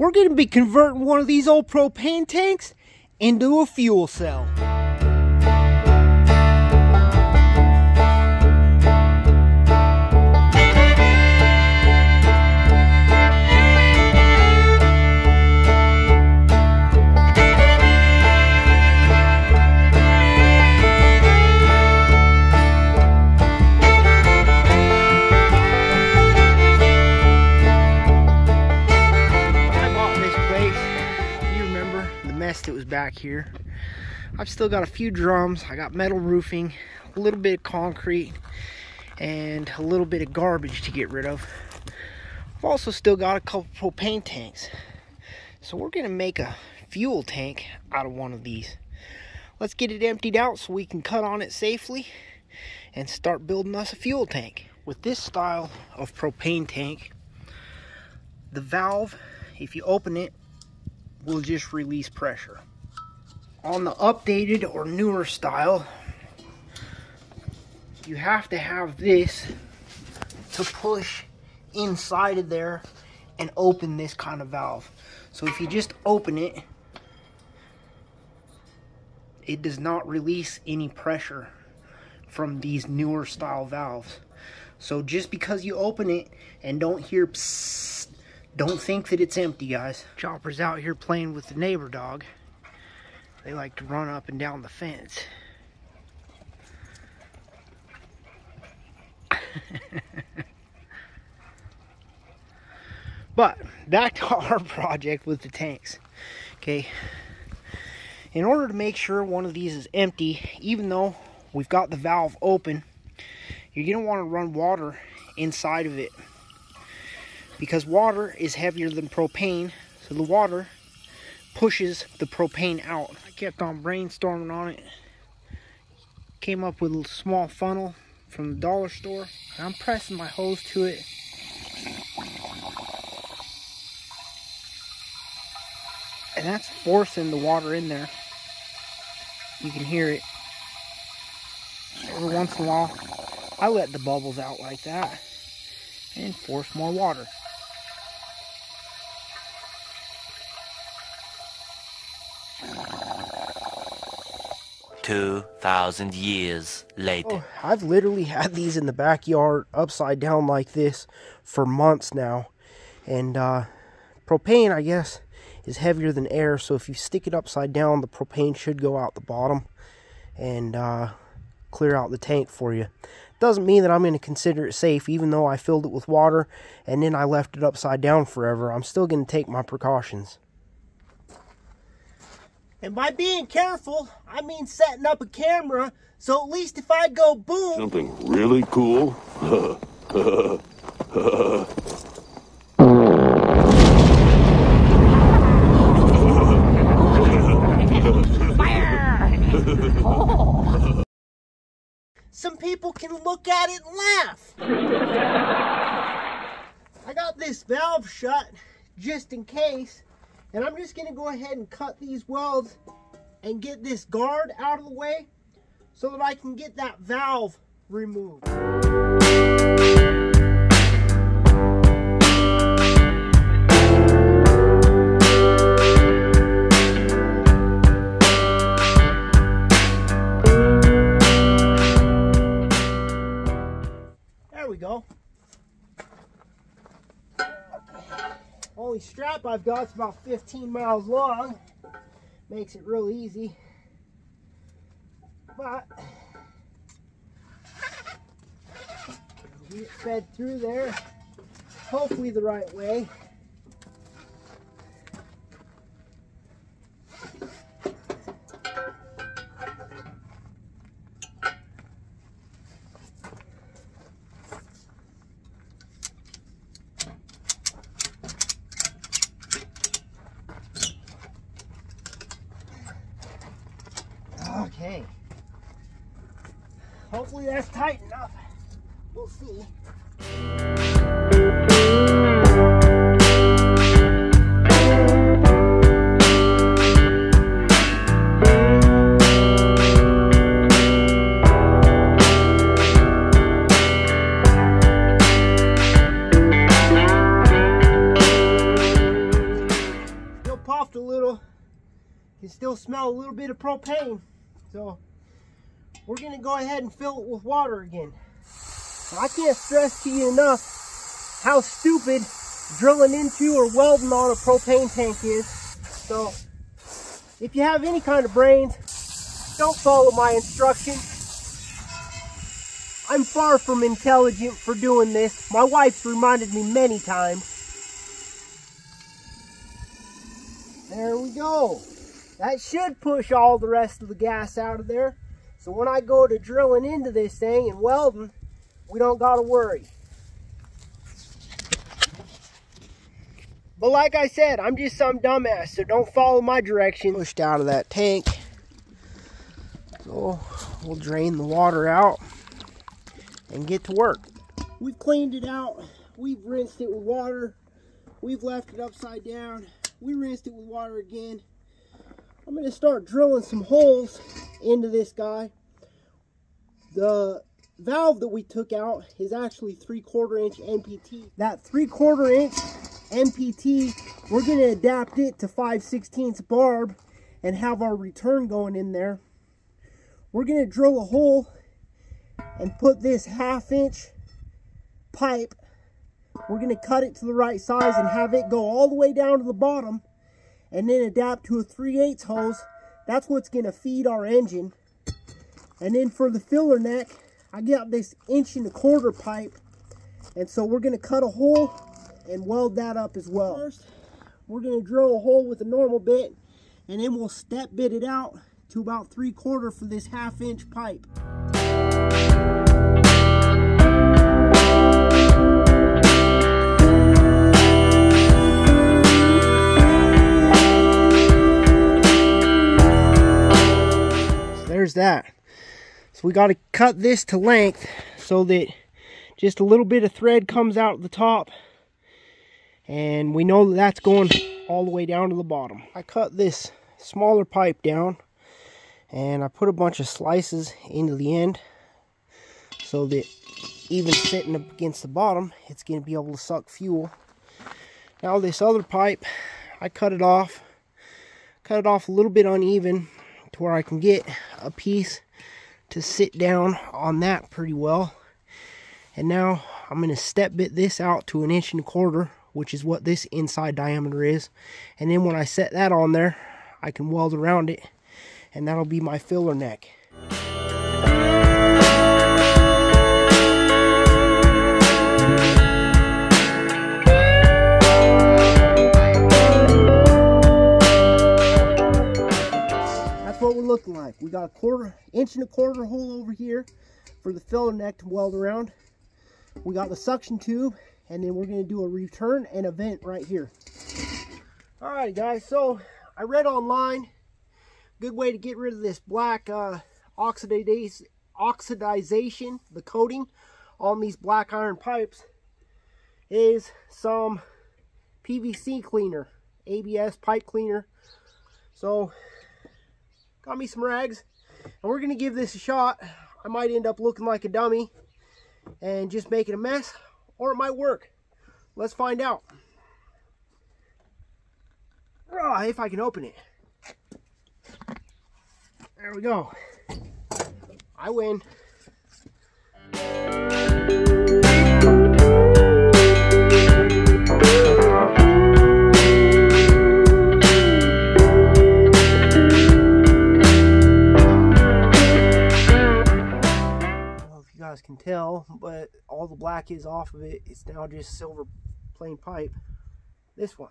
we're going to be converting one of these old propane tanks into a fuel cell. That was back here. I've still got a few drums. I got metal roofing, a little bit of concrete, and a little bit of garbage to get rid of. I've also still got a couple propane tanks. So we're gonna make a fuel tank out of one of these. Let's get it emptied out so we can cut on it safely and start building us a fuel tank. With this style of propane tank, the valve, if you open it, will just release pressure. On the updated or newer style, you have to have this to push inside of there and open this kind of valve. So if you just open it, it does not release any pressure from these newer style valves. So just because you open it and don't hear psst, don't think that it's empty, guys. Chopper's out here playing with the neighbor dog. They like to run up and down the fence. but back to our project with the tanks. Okay. In order to make sure one of these is empty, even though we've got the valve open, you're going to want to run water inside of it because water is heavier than propane so the water pushes the propane out. I kept on brainstorming on it. Came up with a small funnel from the dollar store I'm pressing my hose to it. And that's forcing the water in there. You can hear it. Every once in a while I let the bubbles out like that and force more water Two thousand years later. Oh, I've literally had these in the backyard upside down like this for months now. And uh, propane, I guess, is heavier than air. So if you stick it upside down, the propane should go out the bottom and uh, clear out the tank for you. Doesn't mean that I'm going to consider it safe, even though I filled it with water and then I left it upside down forever. I'm still going to take my precautions. And by being careful, I mean setting up a camera, so at least if I go boom... Something really cool? Some people can look at it and laugh. I got this valve shut just in case and I'm just gonna go ahead and cut these welds and get this guard out of the way so that I can get that valve removed. Strap I've got is about 15 miles long. Makes it real easy. But it fed through there, hopefully the right way. Okay. Hopefully that's tight enough. We'll see. still smell a little bit of propane. So we're gonna go ahead and fill it with water again. I can't stress to you enough how stupid drilling into or welding on a propane tank is. So if you have any kind of brains, don't follow my instructions. I'm far from intelligent for doing this. My wife's reminded me many times. There we go. That should push all the rest of the gas out of there. So when I go to drilling into this thing and welding, we don't gotta worry. But like I said, I'm just some dumbass, so don't follow my direction. Pushed out of that tank. So we'll drain the water out and get to work. We've cleaned it out. We've rinsed it with water. We've left it upside down. We rinsed it with water again. I'm going to start drilling some holes into this guy. The valve that we took out is actually 3 quarter inch NPT. That 3 quarter inch NPT, we're going to adapt it to 5 16 barb and have our return going in there. We're going to drill a hole and put this half inch pipe we're going to cut it to the right size and have it go all the way down to the bottom and then adapt to a 3 8 hose. That's what's going to feed our engine. And then for the filler neck I got this inch and a quarter pipe. And so we're going to cut a hole and weld that up as well. First we're going to drill a hole with a normal bit and then we'll step bit it out to about three quarter for this half inch pipe that. So we got to cut this to length so that just a little bit of thread comes out the top. And we know that that's going all the way down to the bottom. I cut this smaller pipe down and I put a bunch of slices into the end so that even sitting up against the bottom, it's going to be able to suck fuel. Now this other pipe, I cut it off, cut it off a little bit uneven where I can get a piece to sit down on that pretty well. And now I'm going to step bit this out to an inch and a quarter, which is what this inside diameter is. And then when I set that on there, I can weld around it, and that'll be my filler neck. Looking like. We got a quarter inch and a quarter hole over here for the filler neck to weld around. We got the suction tube, and then we're going to do a return and a vent right here. All right, guys, so I read online, good way to get rid of this black uh, oxidization, oxidization, the coating on these black iron pipes is some PVC cleaner, ABS pipe cleaner. So got me some rags. And we're gonna give this a shot. I might end up looking like a dummy and just making a mess or it might work. Let's find out. Oh, if I can open it. There we go. I win guys can tell, but all the black is off of it. It's now just silver plain pipe. This one.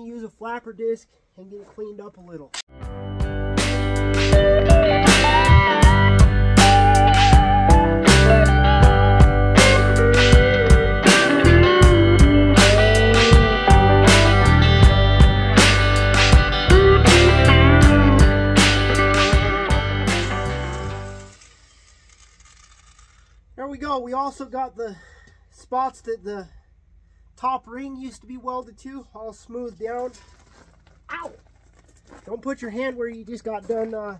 can use a flapper disc and get it cleaned up a little. There we go. We also got the spots that the top ring used to be welded to, all smoothed down. Ow! Don't put your hand where you just got done uh,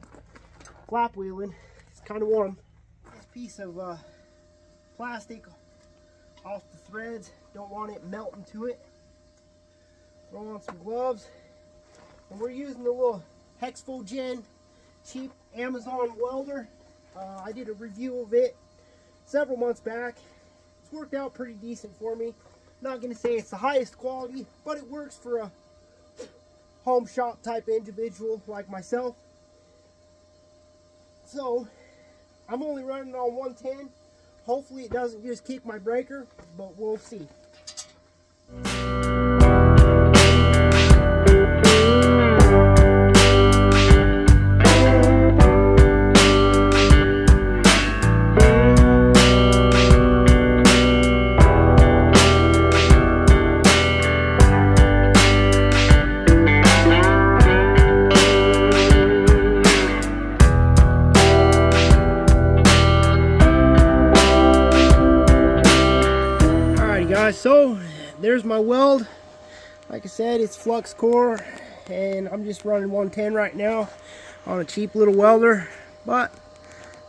flap wheeling. It's kind of warm. This piece of uh, plastic off the threads. Don't want it melting to it. Throw on some gloves. And we're using the little HZXVOGEN cheap Amazon welder. Uh, I did a review of it several months back. It's worked out pretty decent for me. Not going to say it's the highest quality, but it works for a home shop type individual like myself. So, I'm only running on 110. Hopefully it doesn't just kick my breaker, but we'll see. There's my weld. Like I said it's flux core and I'm just running 110 right now on a cheap little welder but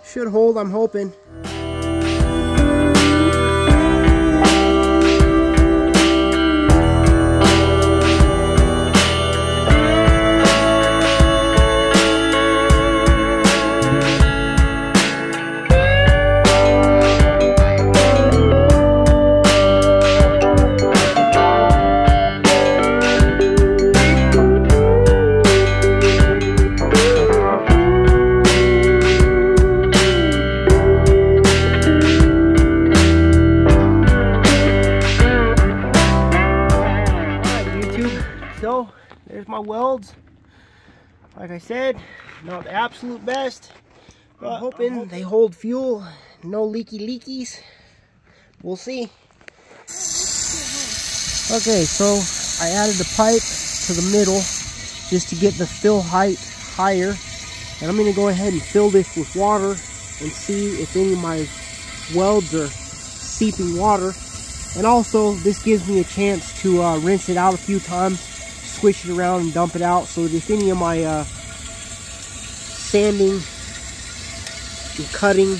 should hold I'm hoping welds. Like I said, not the absolute best, but I'm hoping they hold fuel. No leaky leakies. We'll see. Okay, so I added the pipe to the middle just to get the fill height higher. And I'm gonna go ahead and fill this with water and see if any of my welds are seeping water. And also, this gives me a chance to uh, rinse it out a few times squish it around and dump it out. So if any of my uh, sanding and cutting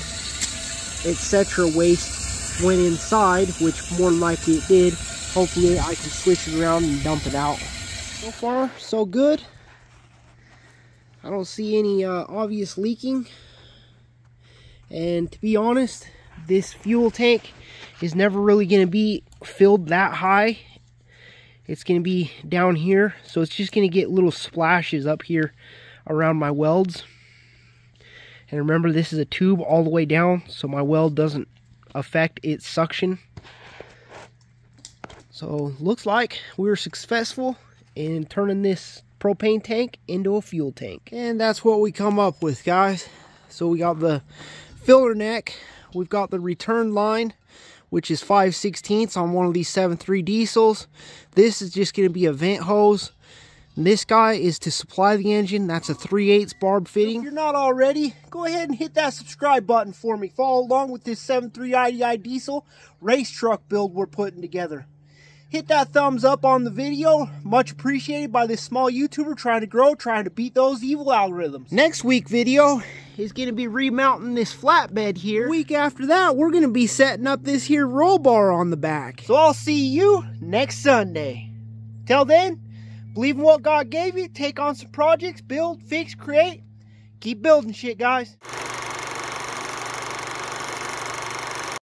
etc waste went inside which more than likely it did. Hopefully I can swish it around and dump it out. So far so good. I don't see any uh, obvious leaking. And to be honest this fuel tank is never really going to be filled that high it's going to be down here so it's just going to get little splashes up here around my welds. And remember this is a tube all the way down so my weld doesn't affect its suction. So looks like we were successful in turning this propane tank into a fuel tank. And that's what we come up with guys. So we got the filler neck we've got the return line which is 5 16ths on one of these 7.3 diesels. This is just going to be a vent hose. And This guy is to supply the engine. That's a 3 8 barb fitting. If you're not already, go ahead and hit that subscribe button for me. Follow along with this 7.3 IDI diesel race truck build we're putting together. Hit that thumbs up on the video. Much appreciated by this small YouTuber trying to grow, trying to beat those evil algorithms. Next week video is going to be remounting this flatbed here. Week after that, we're going to be setting up this here roll bar on the back. So I'll see you next Sunday. Till then, believe in what God gave you, take on some projects, build, fix, create. Keep building shit, guys.